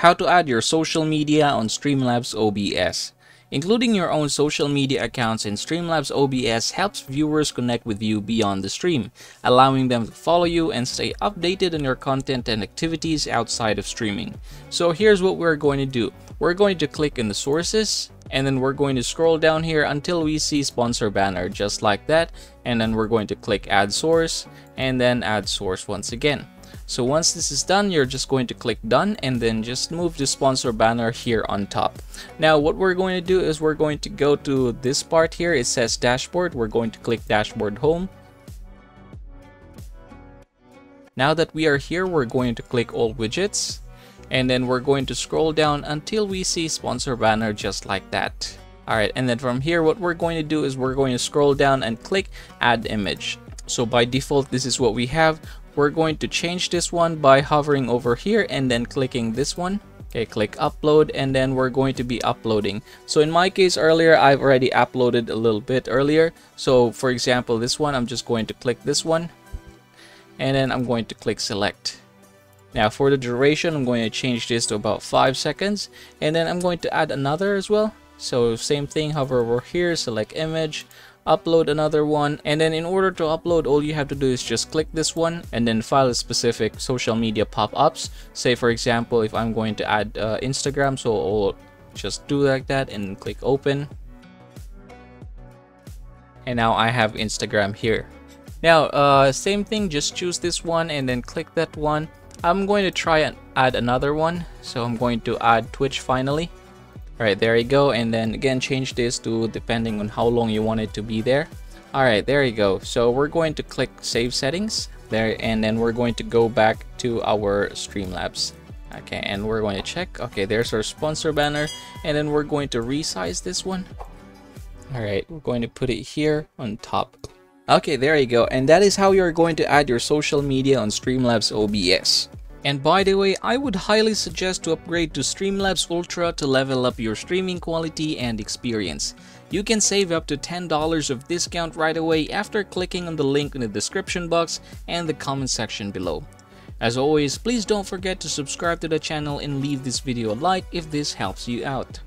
How to add your social media on Streamlabs OBS. Including your own social media accounts in Streamlabs OBS helps viewers connect with you beyond the stream, allowing them to follow you and stay updated on your content and activities outside of streaming. So here's what we're going to do. We're going to click in the sources, and then we're going to scroll down here until we see sponsor banner just like that and then we're going to click add source and then add source once again so once this is done, you're just going to click done and then just move the sponsor banner here on top. Now what we're going to do is we're going to go to this part here. It says dashboard. We're going to click dashboard home. Now that we are here, we're going to click all widgets and then we're going to scroll down until we see sponsor banner just like that. Alright, and then from here, what we're going to do is we're going to scroll down and click add image. So by default, this is what we have we're going to change this one by hovering over here and then clicking this one. Okay click upload and then we're going to be uploading. So in my case earlier I've already uploaded a little bit earlier. So for example this one I'm just going to click this one and then I'm going to click select. Now for the duration I'm going to change this to about 5 seconds and then I'm going to add another as well. So same thing hover over here select image upload another one and then in order to upload all you have to do is just click this one and then file specific social media pop-ups. Say for example if I'm going to add uh, Instagram so I'll just do like that and click open. And now I have Instagram here. Now uh, same thing just choose this one and then click that one. I'm going to try and add another one. So I'm going to add Twitch finally Alright, there you go. And then again, change this to depending on how long you want it to be there. Alright, there you go. So we're going to click Save Settings there and then we're going to go back to our Streamlabs. Okay, and we're going to check. Okay, there's our sponsor banner. And then we're going to resize this one. Alright, we're going to put it here on top. Okay, there you go. And that is how you're going to add your social media on Streamlabs OBS. And by the way, I would highly suggest to upgrade to Streamlabs Ultra to level up your streaming quality and experience. You can save up to $10 of discount right away after clicking on the link in the description box and the comment section below. As always, please don't forget to subscribe to the channel and leave this video a like if this helps you out.